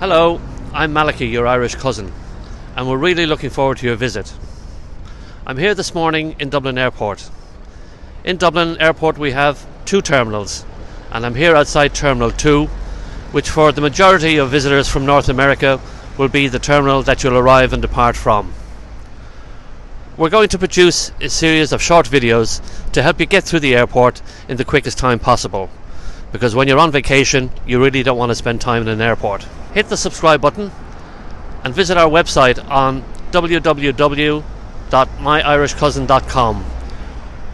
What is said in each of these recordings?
Hello, I'm Malachy, your Irish cousin, and we're really looking forward to your visit. I'm here this morning in Dublin Airport. In Dublin Airport, we have two terminals, and I'm here outside Terminal 2, which for the majority of visitors from North America will be the terminal that you'll arrive and depart from. We're going to produce a series of short videos to help you get through the airport in the quickest time possible. Because when you're on vacation, you really don't want to spend time in an airport. Hit the subscribe button and visit our website on www.myirishcousin.com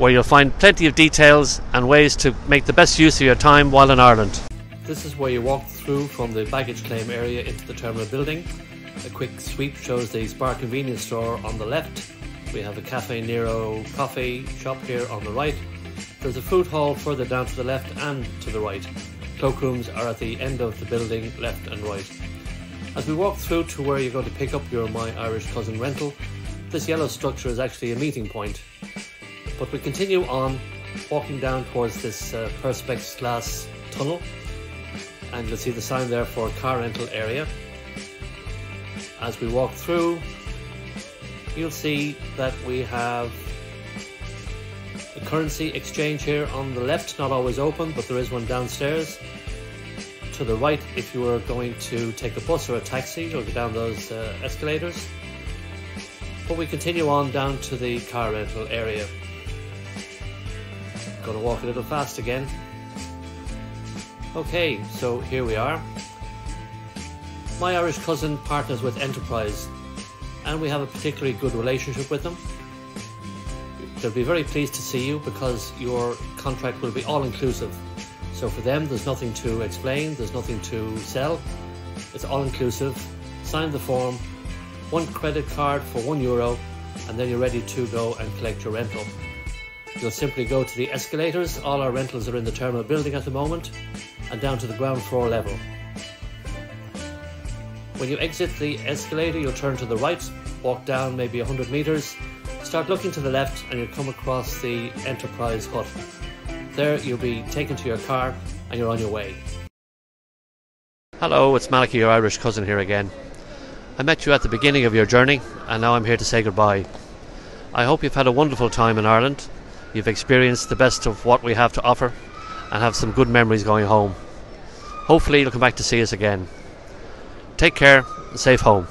where you'll find plenty of details and ways to make the best use of your time while in Ireland. This is where you walk through from the baggage claim area into the terminal building. A quick sweep shows the Spar convenience store on the left. We have a Caffè Nero coffee shop here on the right. There's a food hall further down to the left and to the right. Cloakrooms are at the end of the building, left and right. As we walk through to where you're going to pick up your My Irish Cousin rental, this yellow structure is actually a meeting point but we continue on, walking down towards this uh, Perspex glass tunnel, and you'll see the sign there for car rental area. As we walk through, you'll see that we have a currency exchange here on the left, not always open, but there is one downstairs. To the right, if you are going to take a bus or a taxi, you'll go down those uh, escalators. But we continue on down to the car rental area. Gonna walk a little fast again. Okay, so here we are. My Irish cousin partners with Enterprise, and we have a particularly good relationship with them. They'll be very pleased to see you because your contract will be all inclusive. So for them, there's nothing to explain, there's nothing to sell. It's all inclusive. Sign the form, one credit card for one euro, and then you're ready to go and collect your rental. You'll simply go to the escalators. All our rentals are in the terminal building at the moment and down to the ground floor level. When you exit the escalator, you'll turn to the right, walk down maybe 100 metres, start looking to the left, and you'll come across the Enterprise hut. There, you'll be taken to your car and you're on your way. Hello, it's Malachy, your Irish cousin here again. I met you at the beginning of your journey, and now I'm here to say goodbye. I hope you've had a wonderful time in Ireland You've experienced the best of what we have to offer and have some good memories going home. Hopefully, you'll come back to see us again. Take care, and safe home.